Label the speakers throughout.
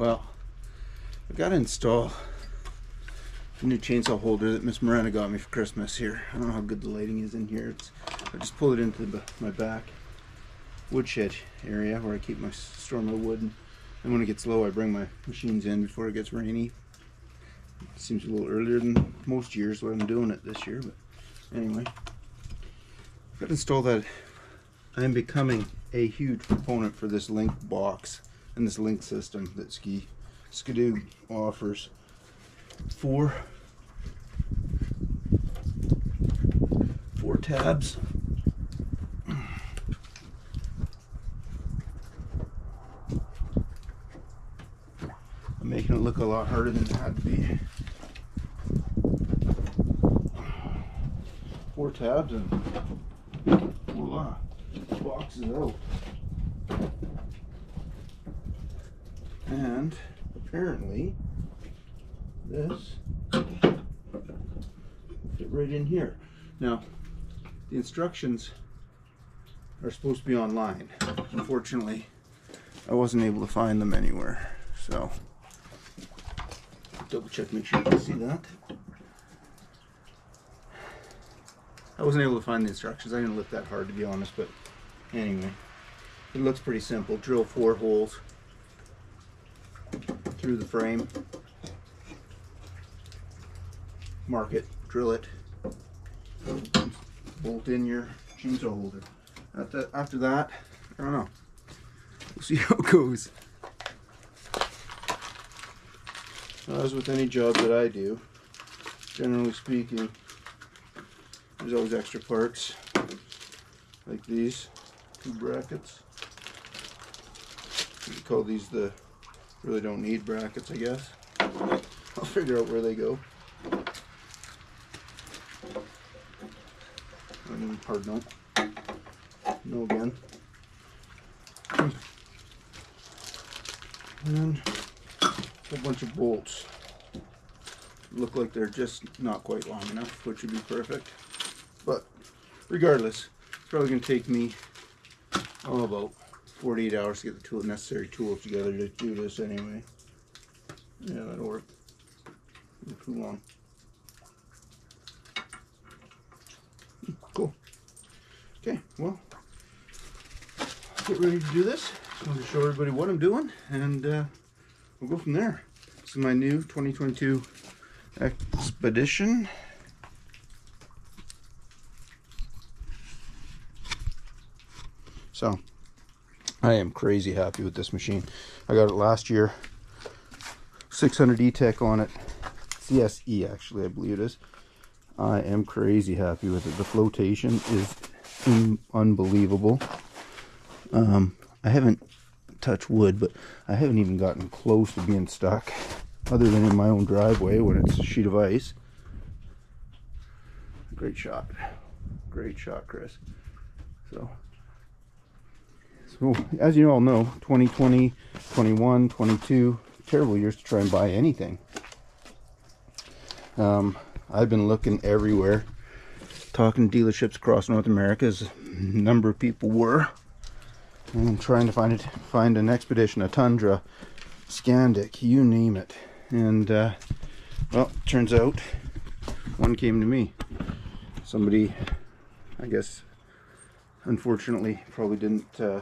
Speaker 1: I gotta install the new chainsaw holder that Miss Miranda got me for Christmas here. I don't know how good the lighting is in here. It's, I just pulled it into the, my back woodshed area where I keep my store my wood. And, and when it gets low, I bring my machines in before it gets rainy. It seems a little earlier than most years when I'm doing it this year, but anyway. I've got to install that. I am becoming a huge proponent for this LinQ box this LinQ system that Ski Ski-Doo offers. Four four tabs. I'm making it look a lot harder than it had to be. Four tabs and voila, box is out. And apparently this fit right in here. Now, the instructions are supposed to be online. Unfortunately, I wasn't able to find them anywhere. So, double check, make sure you can see that. I wasn't able to find the instructions. I didn't look that hard to be honest, but anyway, it looks pretty simple. Drill four holes through the frame, mark it, drill it, bolt in your chainsaw holder. After, after that, I don't know. We'll see how it goes. As with any job that I do, generally speaking, there's always extra parts like these two brackets. We call these the really don't need brackets, I guess. I'll figure out where they go. hard no. No again. And a bunch of bolts. Look like they're just not quite long enough, which would be perfect. But regardless, it's probably going to take me oh, about 48 hours to get the tool, necessary tools together to do this anyway. Yeah, that'll work. Not too long. Cool. Okay, well, get ready to do this. Just want to show everybody what I'm doing, and uh, we'll go from there. This is my new 2022 Expedition. So, I am crazy happy with this machine. I got it last year. 600 E-TEC on it. CSE actually, I believe it is. I am crazy happy with it. The flotation is unbelievable. Um, I haven't touched wood, but I haven't even gotten close to being stuck, other than in my own driveway when it's a sheet of ice. Great shot. Great shot, Chris. So, as you all know, 2020, 21, 22, terrible years to try and buy anything. Um, I've been looking everywhere, talking to dealerships across North America, as a number of people were, and trying to find it, find an Expedition, a Tundra, Skandic you name it. And uh, well, turns out one came to me. Somebody, I guess, unfortunately, probably didn't uh,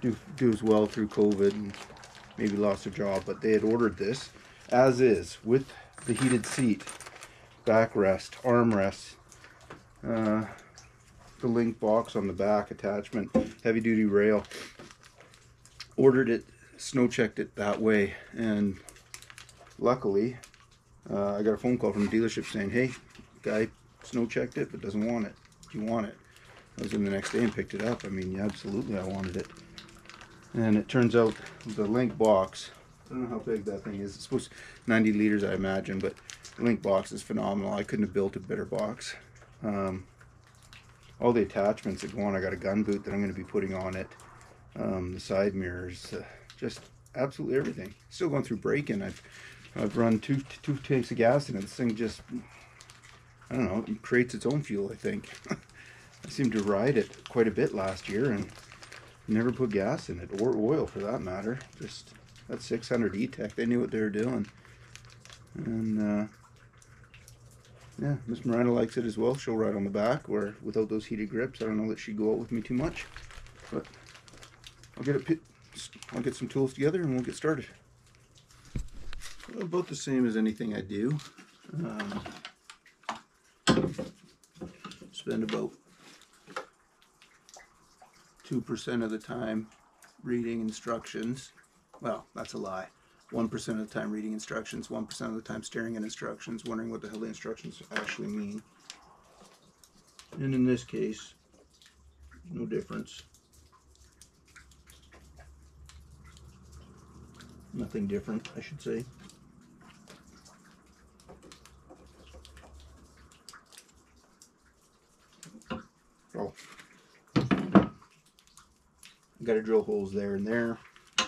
Speaker 1: do do as well through COVID and maybe lost their job, but they had ordered this as is with the heated seat backrest, armrest, uh, the LinQ box on the back attachment, heavy duty rail. Ordered it, snow checked it that way, and luckily uh, I got a phone call from the dealership saying, hey, guy snow checked it but doesn't want it. Do you want it? I was in the next day and picked it up. I mean, yeah, absolutely I wanted it. And it turns out the LinQ box, I don't know how big that thing is. It's supposed to 90 liters, I imagine, but LinQ box is phenomenal. I couldn't have built a better box. Um, all the attachments that go on, I got a gun boot that I'm going to be putting on it. Um, the side mirrors, uh, just absolutely everything. Still going through braking. I've I've run two two tanks of gas in it. This thing just I don't know, it creates its own fuel. I think. I seemed to ride it quite a bit last year and never put gas in it or oil for that matter. Just That's 600 E-TEC. They knew what they were doing. And uh, yeah, Miss Miranda likes it as well. She'll ride on the back, or without those heated grips. I don't know that she'd go out with me too much, but I'll get it. pi- I'll get some tools together and we'll get started. About the same as anything I do. Um, spend about two percent of the time reading instructions. Well, that's a lie. One percent of the time reading instructions, one percent of the time staring at instructions, wondering what the hell the instructions actually mean. And in this case, no difference. Nothing different, I should say. Oh. Got to drill holes there and there,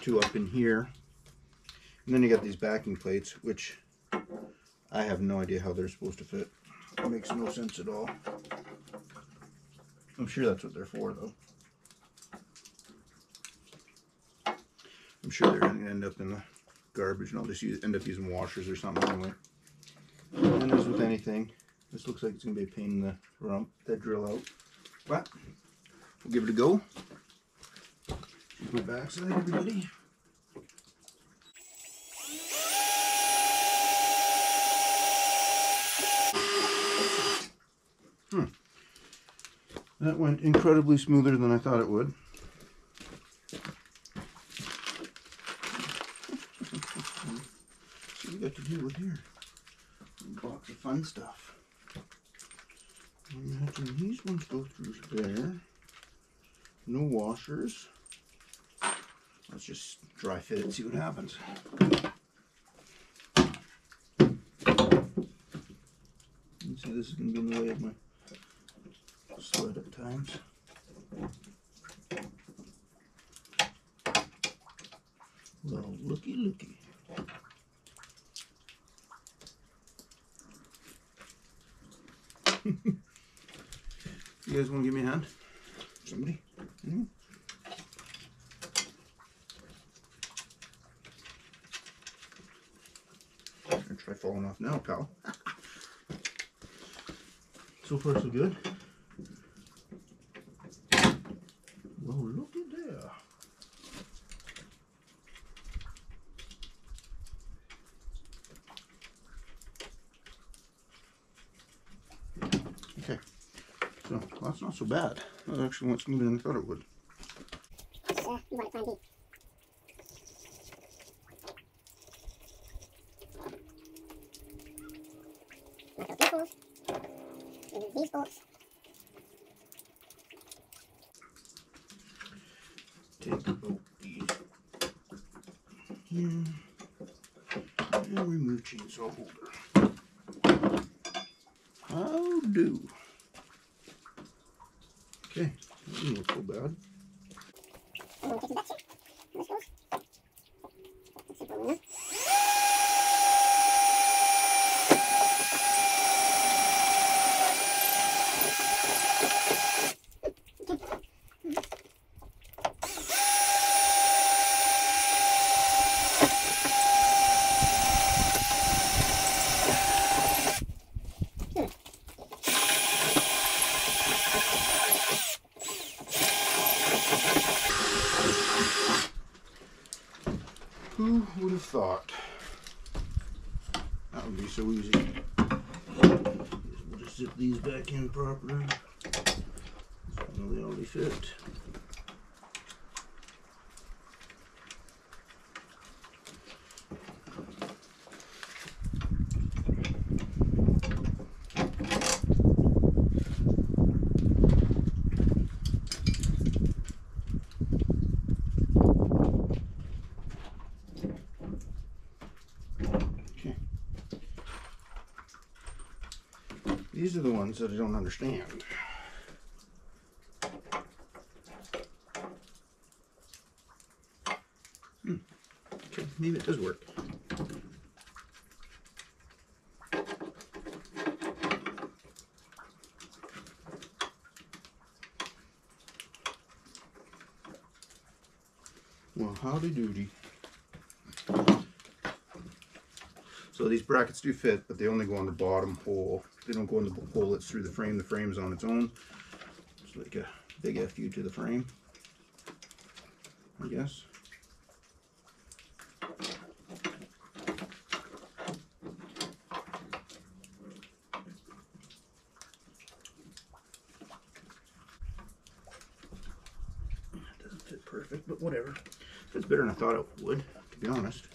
Speaker 1: two up in here. And then you got these backing plates, which I have no idea how they're supposed to fit. It makes no sense at all. I'm sure that's what they're for, though. I'm sure they're going to end up in the garbage, and I'll just use, end up using washers or something anyway. And as with anything, this looks like it's going to be a pain in the rump, that drill out. But we'll give it a go. My backside, everybody. Hmm. That went incredibly smoother than I thought it would. What we got to deal with here. A box of fun stuff. Imagine these ones go through there. No washers. Let's just dry fit it and see what happens. You see this is going to be in the way of my sled at times. Well, looky, looky. you guys want to give me a hand? Somebody? Anyone? Gonna falling off now, pal. so far, so good. Well, look at there. Okay, so that's not so bad. That actually went smoother than I thought it would.
Speaker 2: Uh, you want it plan B. Knock out these these bolts.
Speaker 1: take out these here and remove chainsaw holder. How do? Okay, that doesn't look so bad.
Speaker 2: I'm going to take them back here. This goes. Let's see if we're in.
Speaker 1: Who would have thought that would be so easy? We'll just zip these back in properly. So they already fit. These are the ones that I don't understand. Hmm. Okay, maybe it does work. Well, howdy doody. So these brackets do fit, but they only go on the bottom hole. They don't go in the hole that's through the frame. The frame's on its own. It's like a big FU to the frame, I guess. Doesn't fit perfect, but whatever. Fits better than I thought it would, to be honest.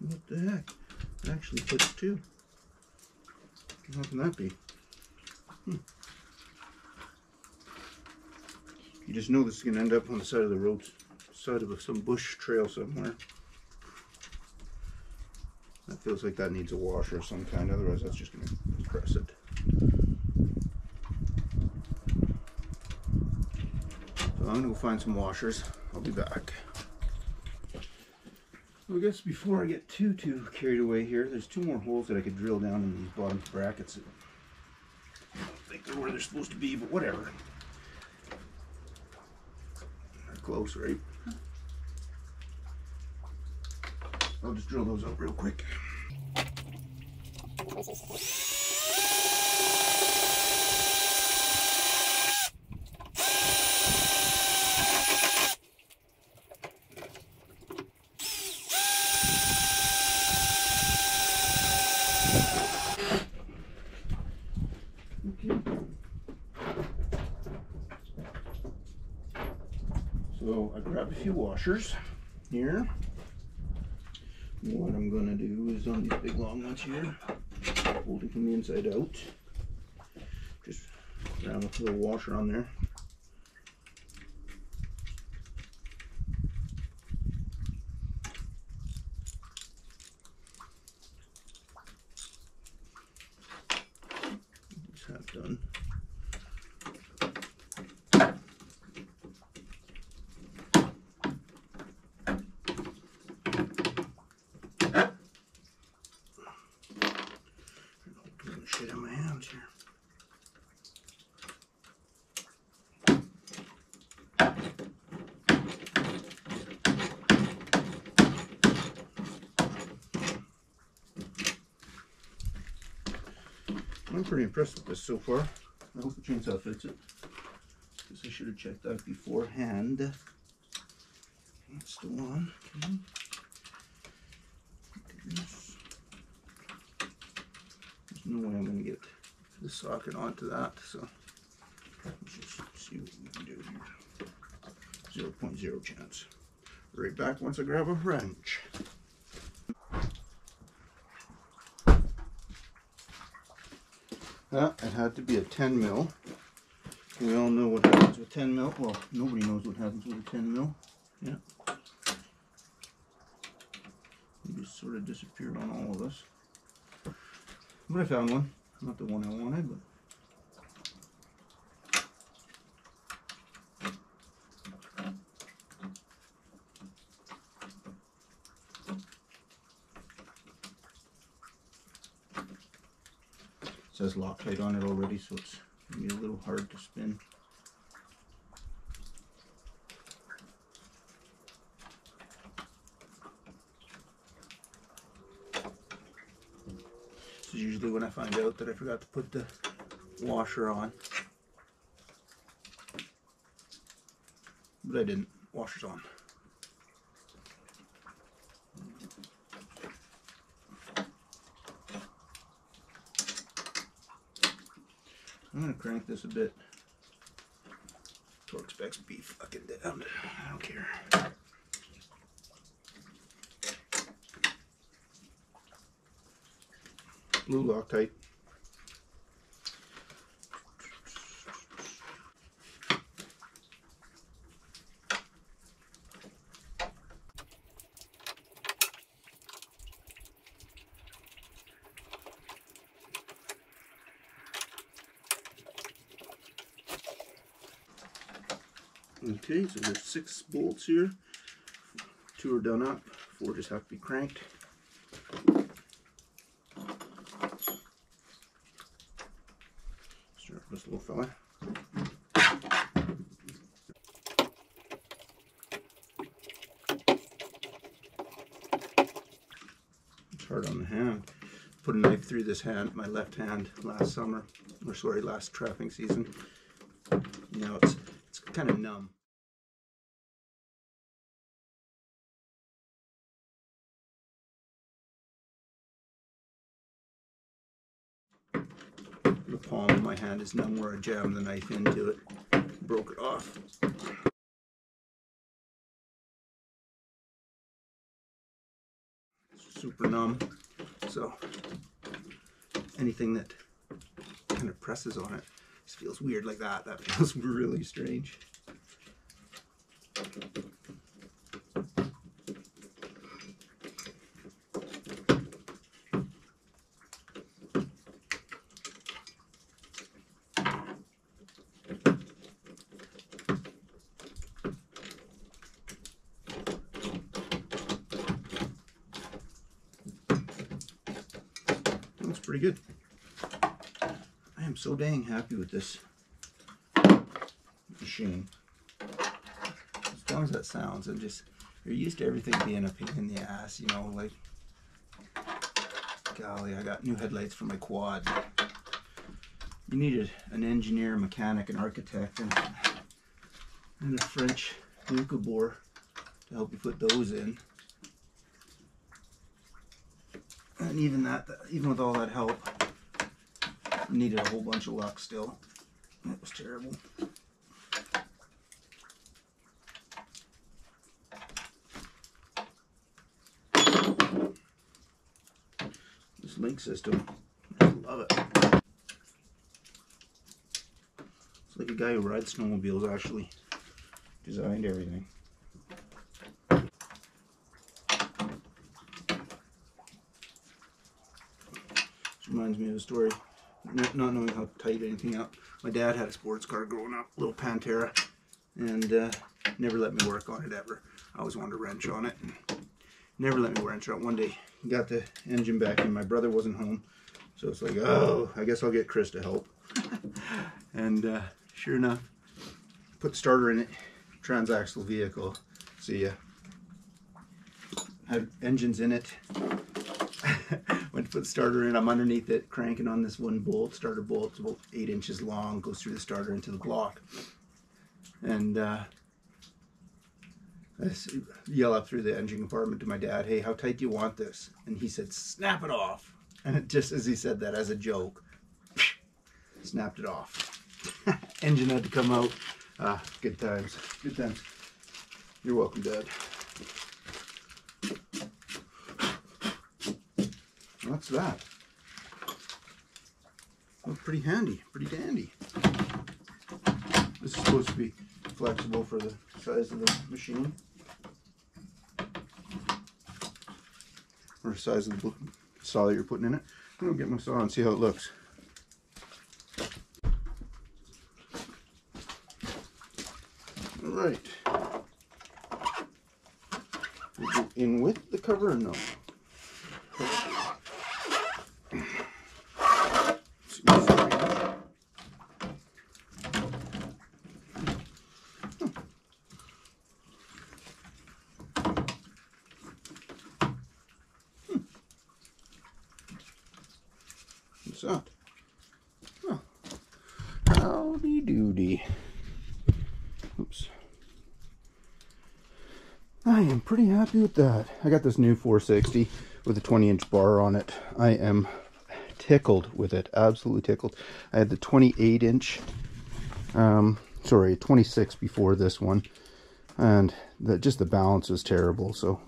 Speaker 1: What the heck? It actually fits too. How can that be? Hmm. You just know this is going to end up on the side of the road, side of some bush trail somewhere. That feels like that needs a washer of some kind, otherwise that's just going to compress it. So I'm going to go find some washers. I'll be back. I guess before I get too too carried away here, there's two more holes that I could drill down in these bottom brackets. I don't think they're where they're supposed to be, but whatever. They're close, right? I'll just drill those out real quick. Okay. So I grabbed a few washers here. What I'm gonna do is on these big long ones here, holding from the inside out. Just grab a little washer on there. Just half done. Doing shit in my hands here. I'm pretty impressed with this so far. I hope the chainsaw fits it. Guess I should have checked that beforehand. That's the one. Okay. There's no way I'm gonna get the socket onto that, so let's just see what we can do here. 0.0 chance. Right back once I grab a wrench. Yeah, it had to be a 10 mil. We all know what happens with 10 mil. Well, nobody knows what happens with a 10 mil. Yeah. It just sort of disappeared on all of us. But I found one. Not the one I wanted, but. Says Loctite on it already, so it's gonna be a little hard to spin. This is usually when I find out that I forgot to put the washer on. But I didn't. Washer's on. I'm gonna crank this a bit. Torque specs be fucking damned. I don't care. Blue Loctite. six bolts here. Two are done up, four just have to be cranked. Start this little fella. It's hard on the hand. Put a knife through this hand, my left hand, last summer, or sorry, last trapping season. You now it's, it's kind of numb. Hand is numb where I jammed the knife into it, broke it off. super numb. So anything that kind of presses on it just feels weird like that. That feels really strange. Looks pretty good. I am so dang happy with this machine. As long as that sounds, I'm just, you're used to everything being a pain in the ass, you know, like, golly, I got new headlights for my quad. You needed an engineer, mechanic, an architect, and, and a French bore to help you put those in. And even that, even with all that help, needed a whole bunch of luck still. That was terrible. This LinQ system, I love it. It's like a guy who rides snowmobiles actually designed everything. This reminds me of a story. Not not knowing how to tight anything up. My dad had a sports car growing up, little Pantera, and uh, never let me work on it ever. I always wanted to wrench on it. And never let me wrench on it. One day, got the engine back and My brother wasn't home, so it's like, oh, I guess I'll get Chris to help. and uh, sure enough, put the starter in it. Transaxle vehicle. See ya. Had engines in it. Put starter in. I'm underneath it, cranking on this one bolt, starter bolt. It's about eight inches long. Goes through the starter into the block. And uh, I yell up through the engine compartment to my dad, "Hey, how tight do you want this?" And he said, "Snap it off." And it, just as he said that, as a joke, snapped it off. engine had to come out. Ah, good times. Good times. You're welcome, Dad. What's that? Look pretty handy, pretty dandy. This is supposed to be flexible for the size of the machine. Or size of the saw that you're putting in it. I'm gonna get my saw and see how it looks. All right. In with the cover or no? What's that? Oh. Howdy doody. Oops. I am pretty happy with that. I got this new 460 with a 20 inch bar on it. I am tickled with it. Absolutely tickled. I had the 28 inch, um, sorry, 26 before this one. And the, just the balance was terrible. So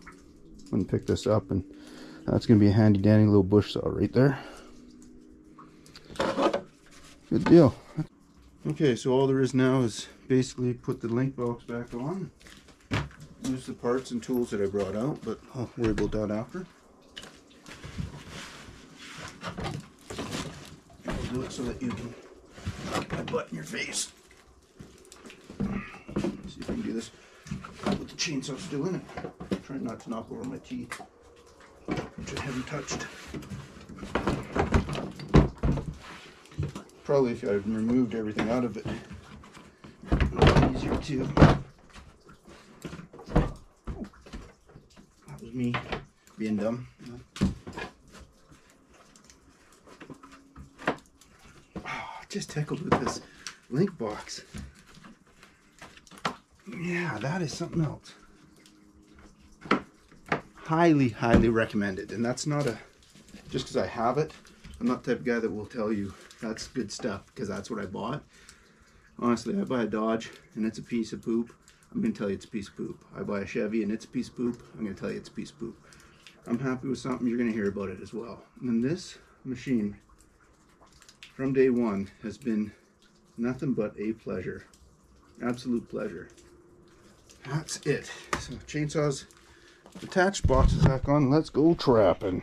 Speaker 1: I'm to pick this up and that's to be a handy dandy little bush saw right there. Good deal. Okay, so all there is now is basically put the LinQ box back on. Use the parts and tools that I brought out, but I'll worry about that after. I'll do it so that you can my butt in your face. See if I can do this with the chainsaw still in it. Try not to knock over my teeth, which I haven't touched. probably if I removed everything out of it, it would be easier too. That was me being dumb. Oh, just tickled with this LinQ box. Yeah, that is something else. Highly, highly recommended. And that's not a, just because I have it, I'm not the type of guy that will tell you that's good stuff because that's what I bought. Honestly, I buy a Dodge and it's a piece of poop. I'm gonna tell you it's a piece of poop. I buy a Chevy and it's a piece of poop. I'm gonna tell you it's a piece of poop. I'm happy with something. You're gonna hear about it as well. And this machine, from day one, has been nothing but a pleasure. Absolute pleasure. That's it. So chainsaws attached, boxes back on. Let's go trapping.